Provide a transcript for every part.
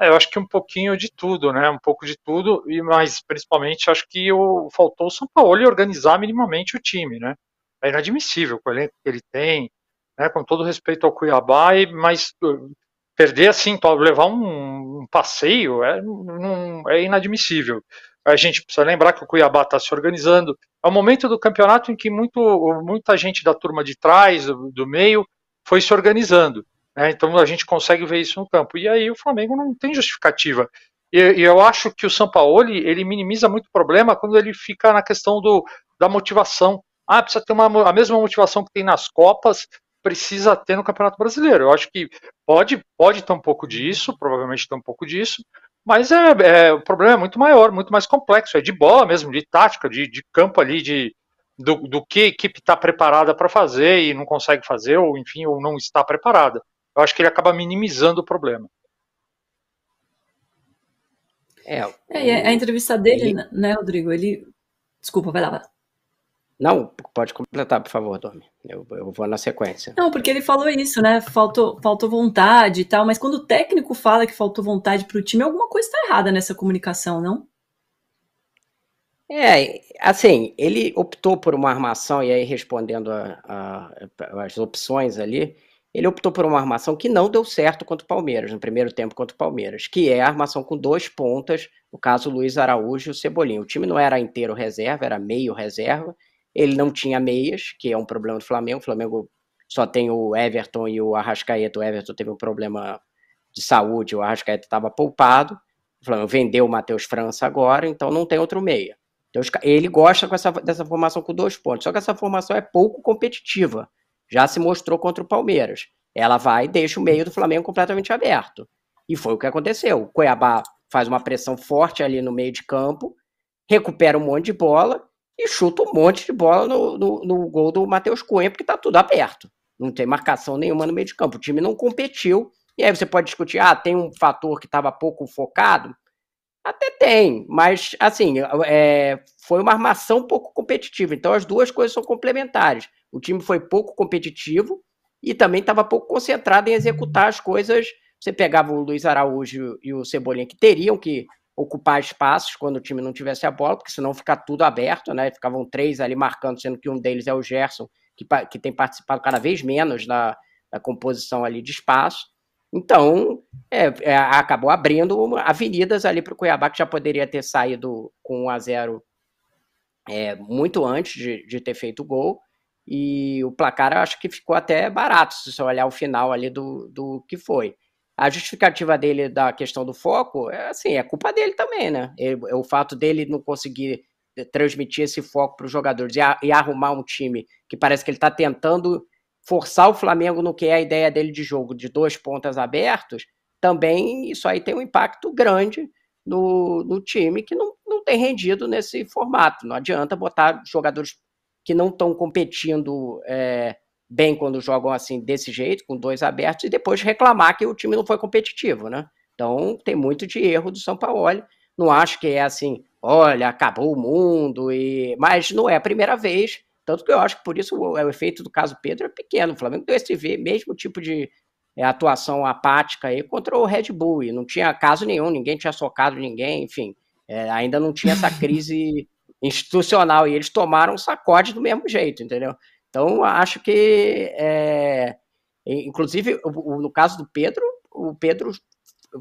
É, eu acho que um pouquinho de tudo, né? Um pouco de tudo, e mas principalmente acho que o, faltou o São Paulo organizar minimamente o time, né? É inadmissível com o elenco que ele tem, né? Com todo respeito ao Cuiabá, mas uh, perder assim levar um, um, passeio é, não, é inadmissível. A gente precisa lembrar que o Cuiabá está se organizando. É o momento do campeonato em que muito, muita gente da turma de trás, do meio, foi se organizando. Né? Então a gente consegue ver isso no campo. E aí o Flamengo não tem justificativa. E, e eu acho que o São Paulo ele minimiza muito o problema quando ele fica na questão do, da motivação. Ah, precisa ter uma, a mesma motivação que tem nas Copas, precisa ter no Campeonato Brasileiro. Eu acho que pode, pode ter um pouco disso, provavelmente ter um pouco disso, mas é, é, o problema é muito maior, muito mais complexo. É de bola mesmo, de tática, de, de campo ali, de, do, do que a equipe está preparada para fazer e não consegue fazer, ou enfim, ou não está preparada. Eu acho que ele acaba minimizando o problema. É, é a entrevista dele, ele... né, Rodrigo? Ele. Desculpa, vai lá. Vai. Não, pode completar, por favor, Domi. Eu, eu vou na sequência. Não, porque ele falou isso, né? Faltou, faltou vontade e tal, mas quando o técnico fala que faltou vontade para o time, alguma coisa está errada nessa comunicação, não? É, assim, ele optou por uma armação, e aí respondendo a, a, as opções ali, ele optou por uma armação que não deu certo contra o Palmeiras, no primeiro tempo contra o Palmeiras, que é a armação com dois pontas, no caso Luiz Araújo e o Cebolinha. O time não era inteiro reserva, era meio reserva, ele não tinha meias, que é um problema do Flamengo. O Flamengo só tem o Everton e o Arrascaeta. O Everton teve um problema de saúde, o Arrascaeta estava poupado. O Flamengo vendeu o Matheus França agora, então não tem outro meia. Então, ele gosta dessa formação com dois pontos. Só que essa formação é pouco competitiva. Já se mostrou contra o Palmeiras. Ela vai e deixa o meio do Flamengo completamente aberto. E foi o que aconteceu. O Cuiabá faz uma pressão forte ali no meio de campo, recupera um monte de bola e chuta um monte de bola no, no, no gol do Matheus Cunha, porque está tudo aberto. Não tem marcação nenhuma no meio de campo. O time não competiu. E aí você pode discutir, ah, tem um fator que estava pouco focado. Até tem, mas assim, é, foi uma armação pouco competitiva. Então as duas coisas são complementares. O time foi pouco competitivo e também estava pouco concentrado em executar as coisas. Você pegava o Luiz Araújo e o Cebolinha, que teriam que ocupar espaços quando o time não tivesse a bola, porque senão fica tudo aberto, né? Ficavam três ali marcando, sendo que um deles é o Gerson, que, que tem participado cada vez menos na, na composição ali de espaço. Então, é, é, acabou abrindo avenidas ali para o Cuiabá, que já poderia ter saído com 1 a 0 é, muito antes de, de ter feito o gol. E o placar acho que ficou até barato, se você olhar o final ali do, do que foi. A justificativa dele da questão do foco é assim, é culpa dele também, né? É, é o fato dele não conseguir eh, transmitir esse foco para os jogadores e, a, e, arrumar um time que parece que ele está tentando forçar o Flamengo no que é a ideia dele de jogo, de dois pontas abertos, também isso aí tem um impacto grande no, no time que não, não tem rendido nesse formato. Não adianta botar jogadores que não estão competindo é, bem quando jogam assim desse jeito, com dois abertos, e depois reclamar que o time não foi competitivo, né? Então tem muito de erro do São Paulo. Não acho que é assim, olha, acabou o mundo, e mas não é a primeira vez. Tanto que eu acho que por isso o, o efeito do caso Pedro é pequeno. O Flamengo deu esse ver, mesmo tipo de é, atuação apática aí contra o Red Bull. E não tinha caso nenhum, ninguém tinha socado ninguém, enfim. É, ainda não tinha essa crise institucional. E eles tomaram sacode do mesmo jeito, entendeu? Então, acho que, é, inclusive, no caso do Pedro, o Pedro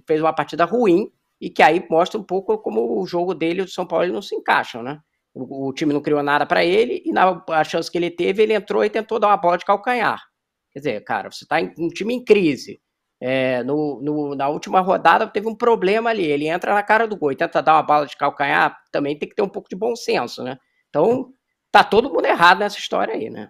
fez uma partida ruim e que aí mostra um pouco como o jogo dele e do São Paulo não se encaixam, né? O, o time não criou nada para ele e na a chance que ele teve, ele entrou e tentou dar uma bola de calcanhar. Quer dizer, cara, você está em um time em crise. É, no, no, na última rodada teve um problema ali. Ele entra na cara do gol e tenta dar uma bala de calcanhar, também tem que ter um pouco de bom senso, né? Então, tá todo mundo errado nessa história aí, né?